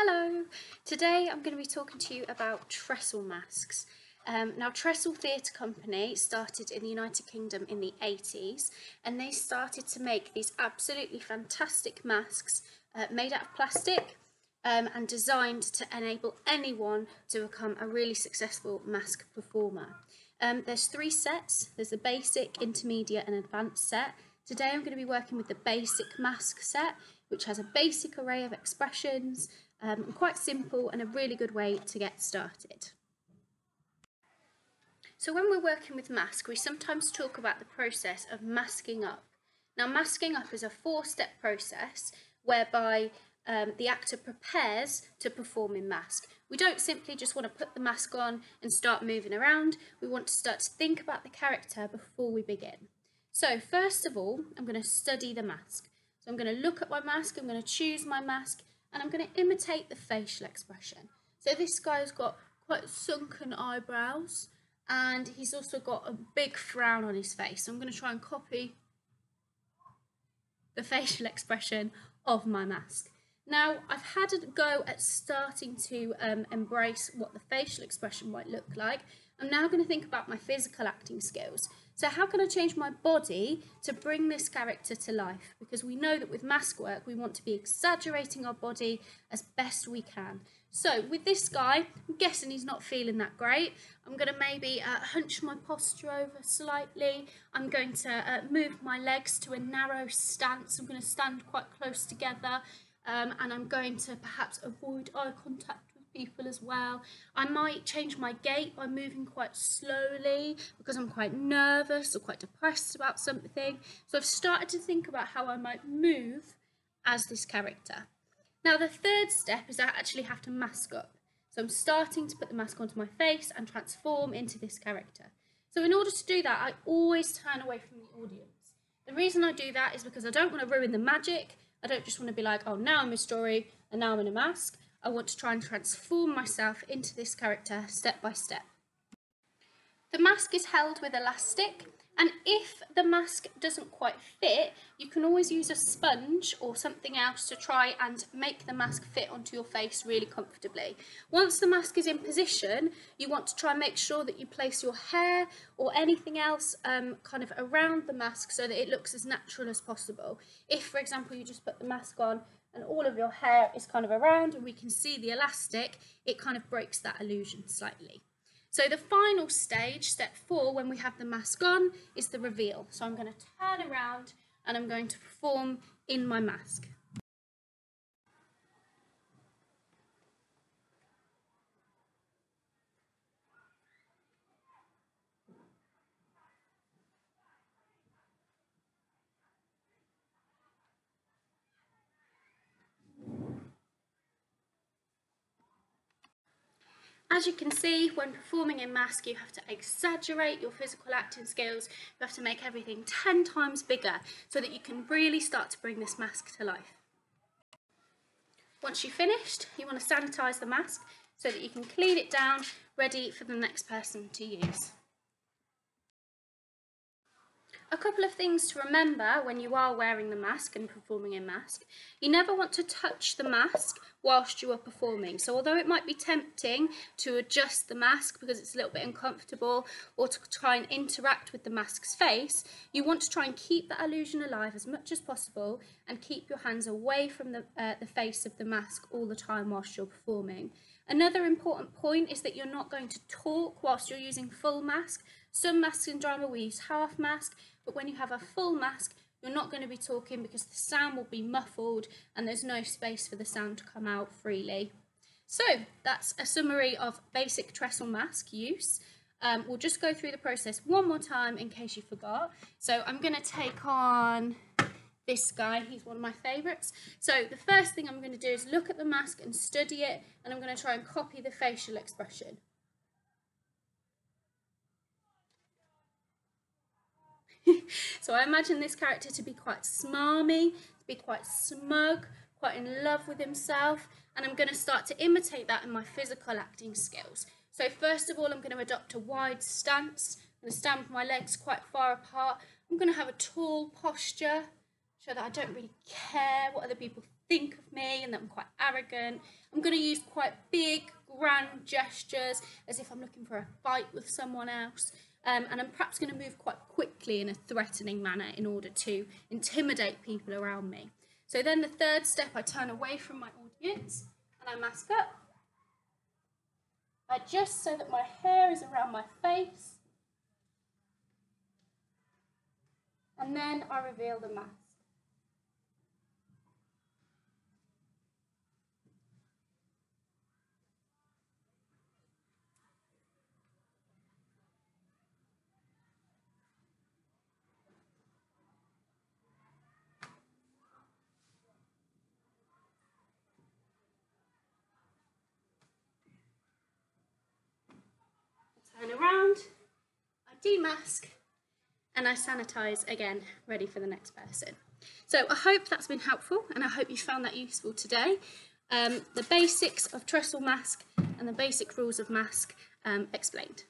Hello! Today I'm going to be talking to you about trestle masks. Um, now Trestle Theatre Company started in the United Kingdom in the 80s and they started to make these absolutely fantastic masks uh, made out of plastic um, and designed to enable anyone to become a really successful mask performer. Um, there's three sets, there's the basic, intermediate and advanced set. Today I'm going to be working with the basic mask set which has a basic array of expressions, um, quite simple and a really good way to get started. So when we're working with mask, we sometimes talk about the process of masking up. Now masking up is a four-step process whereby um, the actor prepares to perform in mask. We don't simply just want to put the mask on and start moving around, we want to start to think about the character before we begin. So first of all, I'm going to study the mask. So I'm going to look at my mask, I'm going to choose my mask, and I'm going to imitate the facial expression. So this guy's got quite sunken eyebrows, and he's also got a big frown on his face. So I'm going to try and copy the facial expression of my mask. Now, I've had a go at starting to um, embrace what the facial expression might look like. I'm now going to think about my physical acting skills. So how can I change my body to bring this character to life? Because we know that with mask work, we want to be exaggerating our body as best we can. So with this guy, I'm guessing he's not feeling that great. I'm going to maybe uh, hunch my posture over slightly. I'm going to uh, move my legs to a narrow stance. I'm going to stand quite close together. Um, and I'm going to perhaps avoid eye contact with people as well. I might change my gait by moving quite slowly because I'm quite nervous or quite depressed about something. So I've started to think about how I might move as this character. Now the third step is I actually have to mask up. So I'm starting to put the mask onto my face and transform into this character. So in order to do that, I always turn away from the audience. The reason I do that is because I don't want to ruin the magic. I don't just want to be like, oh, now I'm a story and now I'm in a mask. I want to try and transform myself into this character step by step. The mask is held with elastic and if the mask doesn't quite fit, you can always use a sponge or something else to try and make the mask fit onto your face really comfortably. Once the mask is in position, you want to try and make sure that you place your hair or anything else um, kind of around the mask so that it looks as natural as possible. If, for example, you just put the mask on and all of your hair is kind of around and we can see the elastic, it kind of breaks that illusion slightly. So the final stage, step four, when we have the mask on, is the reveal. So I'm going to turn around and I'm going to perform in my mask. As you can see, when performing in mask, you have to exaggerate your physical acting skills. You have to make everything 10 times bigger so that you can really start to bring this mask to life. Once you've finished, you want to sanitize the mask so that you can clean it down, ready for the next person to use. A couple of things to remember when you are wearing the mask and performing in mask. You never want to touch the mask whilst you are performing. So although it might be tempting to adjust the mask because it's a little bit uncomfortable or to try and interact with the mask's face, you want to try and keep that illusion alive as much as possible and keep your hands away from the, uh, the face of the mask all the time whilst you're performing. Another important point is that you're not going to talk whilst you're using full mask. Some masks in drama we use half mask, but when you have a full mask, you're not going to be talking because the sound will be muffled and there's no space for the sound to come out freely. So that's a summary of basic trestle mask use. Um, we'll just go through the process one more time in case you forgot. So I'm going to take on this guy, he's one of my favourites. So the first thing I'm going to do is look at the mask and study it, and I'm going to try and copy the facial expression. so I imagine this character to be quite smarmy, to be quite smug, quite in love with himself, and I'm going to start to imitate that in my physical acting skills. So first of all, I'm going to adopt a wide stance. I'm going to stand with my legs quite far apart. I'm going to have a tall posture show that I don't really care what other people think of me and that I'm quite arrogant. I'm going to use quite big, grand gestures as if I'm looking for a fight with someone else. Um, and I'm perhaps going to move quite quickly in a threatening manner in order to intimidate people around me. So then the third step, I turn away from my audience and I mask up. I adjust so that my hair is around my face. And then I reveal the mask. turn around, I demask, and I sanitize again, ready for the next person. So I hope that's been helpful, and I hope you found that useful today. Um, the basics of trestle mask and the basic rules of mask um, explained.